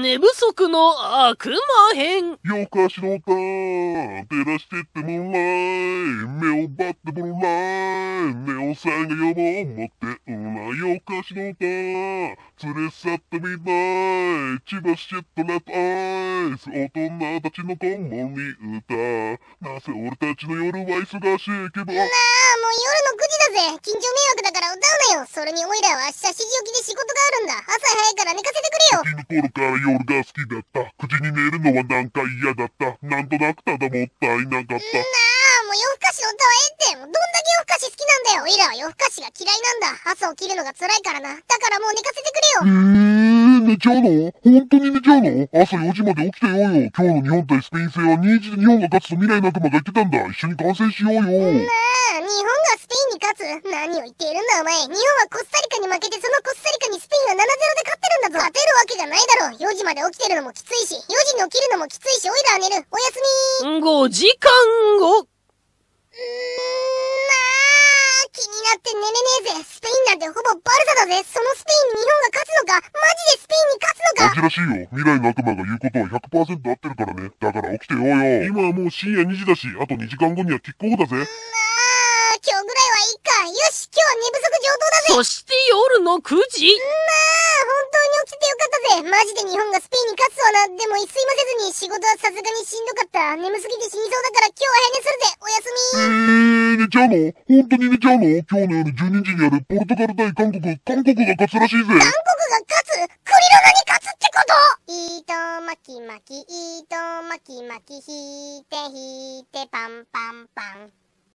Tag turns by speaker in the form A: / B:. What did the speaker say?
A: 寝不足の悪魔編。
B: 夜更かしの歌、照らしてってもらい、目をバッてもらい、ネオさんが呼ぼう思って、うら夜更かしの歌、連れ去ってみたい、千葉シェットラットアイス、大人たちの子守歌、なぜ俺たちの夜は忙しいけど、なあ、もう夜の9
C: 時だぜ、近所迷惑だから歌うなよ、それにオイラは明日7時起きで仕事があるんだ、朝早いから寝かせてくれよ。
B: 時の頃から夜が好きだった。口に寝るのはなんか嫌だった。なんとなくただもったいなかった。なあ、
C: もう夜更かしの歌はええって。どんだけ夜更かし好きなんだよ。おいらは夜更かしが嫌いなんだ。朝起きるのが辛いからな。だからもう寝かせてくれよ。
B: えー、寝ちゃうの？本当に寝ちゃうの？朝4時まで起きてようよ。今日の日本対スペイン戦は2時で日本が勝つと未来の悪魔が言ってたんだ。一緒に観戦しようよ。
C: なあ、日本がスペインに勝つ？何を言っているんだお前。日本はコスタリないだろう。4時まで起きてるのもきついし、4時に起きるのもきついし、おいらは寝る。おやすみ。
A: 5時間後。うーん、ま
C: あ、気になって寝れねえぜ。スペインなんてほぼバルサだぜ。そのスペインに日本が勝つのかマジでスペインに勝つのか
B: マジらしいよ。未来の悪魔が言うことは100%合ってるからね。だから起きてようよ。今はもう深夜2時だし、あと2時間後にはキックオフだぜ。
C: 今日ぐらいはいいか。よし、今日は寝不足上等だぜ。
A: そして夜の9時。ま
C: あ、本当に起きてよかったぜ。マジで日本がスペインに勝つわな。でも、すいませずに仕事はさすがにしんどかった。眠すぎて死にそうだから今日は
B: 早寝するぜ。おやすみ。えー、寝ちゃうの？本当に寝ちゃうの？今日の夜12時にあるポルトガル対韓国、韓国が勝つらしいぜ。韓国
C: が勝つ？クリロナに勝つってこと？糸巻き巻き、糸巻き巻き、引いて引いてパンパンパン。